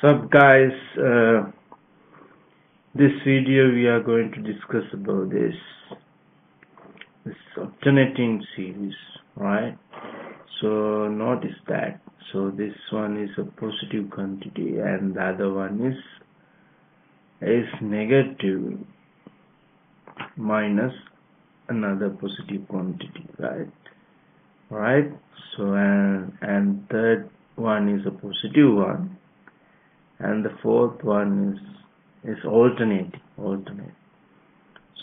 Sup guys, uh, this video we are going to discuss about this this alternating series, right? So notice that. So this one is a positive quantity and the other one is is negative minus another positive quantity, right? Right? So and and third one is a positive one and the fourth one is is alternate alternate.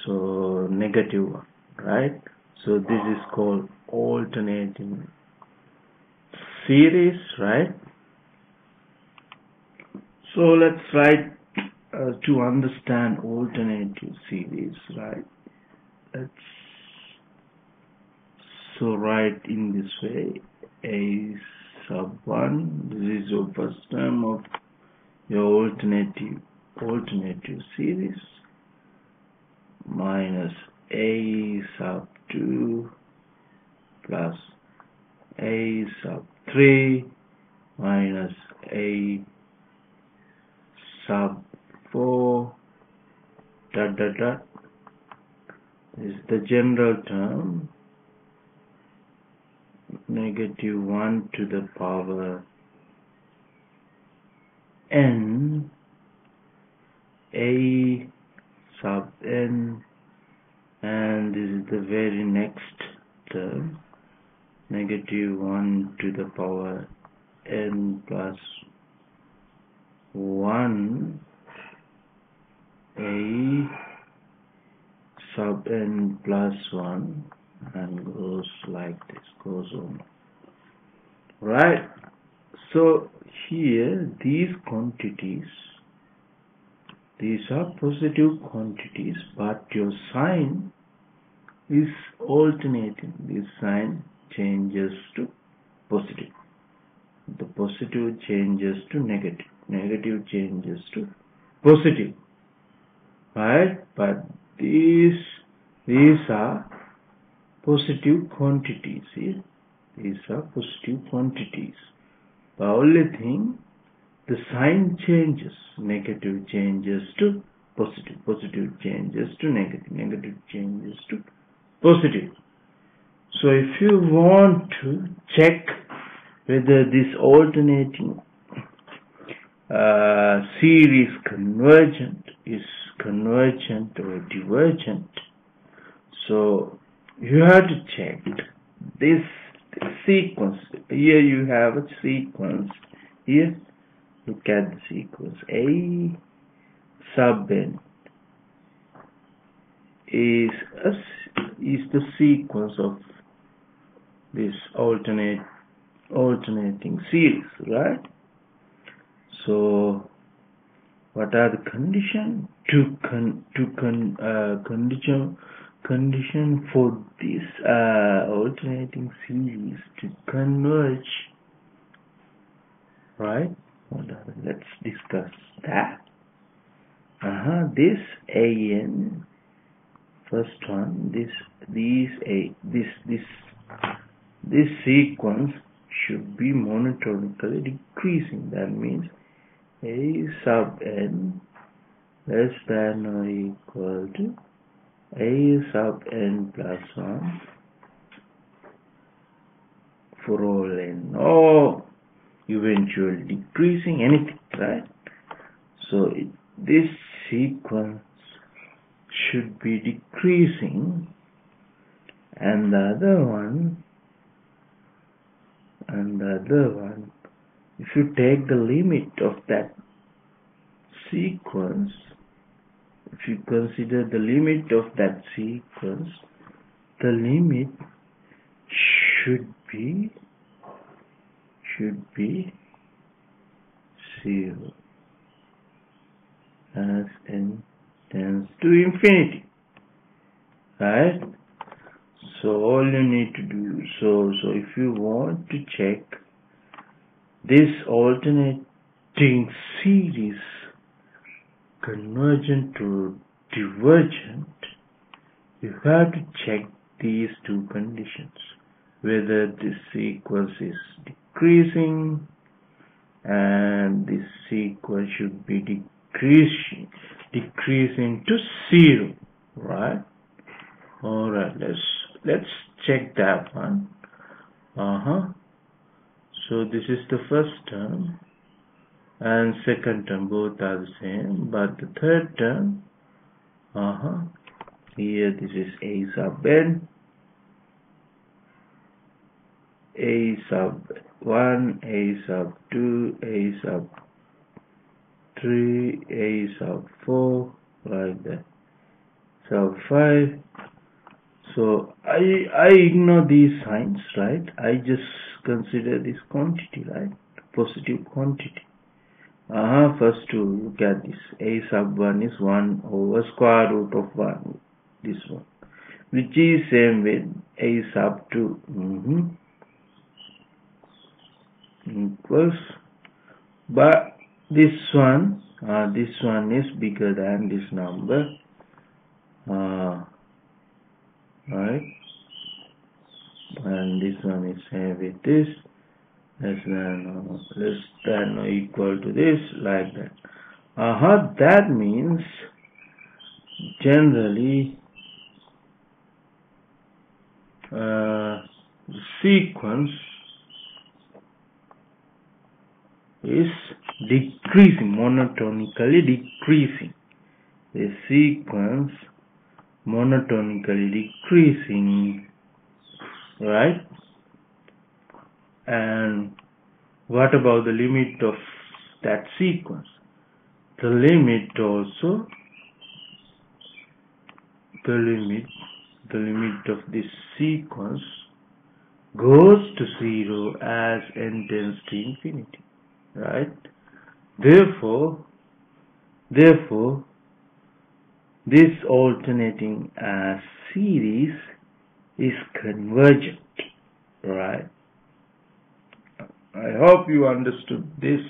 So negative one right? So this is called alternating series right? So let's write uh, to understand alternative series right? Let's so write in this way. A sub 1 this is your first term of your alternative alternative series minus a sub 2 plus a sub 3 minus a sub 4 dot dot dot. Is the general term. Negative 1 to the power n a sub n and this is the very next term. Negative 1 to the power n plus 1 a sub n plus 1 and goes like this goes on. Right so here these quantities these are positive quantities but your sign is alternating. This sign changes to positive. The positive changes to negative. Negative changes to positive. Right? But these these are positive quantities here. These are positive quantities the only thing, the sign changes. Negative changes to positive. Positive changes to negative. Negative changes to positive. So if you want to check whether this alternating uh, series convergent is convergent or divergent, so you have to check this sequence. Here you have a sequence. Here look at the sequence. A sub n is a, is the sequence of this alternate alternating series right? So what are the condition? To con to con uh, condition condition for this uh, alternating series to converge. Right? Let's discuss that. Uh-huh this an first one this these a this this this sequence should be monotonically decreasing. That means a sub n less than or equal to a sub n plus 1 for all n or eventually decreasing anything right? So it, this sequence should be decreasing. And the other one and the other one if you take the limit of that sequence if you consider the limit of that sequence the limit should be should be 0 as n tends to infinity right? So all you need to do so so if you want to check this alternating series convergent to divergent, you have to check these two conditions. Whether this sequence is decreasing and this sequence should be decreasing decreasing to zero right? All right let's let's check that one. Uh-huh. So this is the first term and second term both are the same. But the third term uh-huh here this is a sub n. A sub 1 a sub 2 a sub 3 a sub 4 like that. Sub 5 so I I ignore these signs right? I just consider this quantity right? Positive quantity uh first to look at this a sub 1 is 1 over square root of 1 this one which is same with a sub 2 mm -hmm. equals but this one uh, this one is bigger than this number. Uh, right. And this one is same with this less than less than or equal to this like that. Uh -huh, that means generally uh, the sequence is decreasing monotonically decreasing. The sequence monotonically decreasing right and what about the limit of that sequence? The limit also the limit the limit of this sequence goes to zero as n tends to infinity right? Therefore therefore this alternating uh, series is convergent right I hope you understood this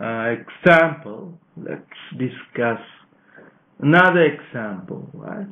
uh, example. Let's discuss another example right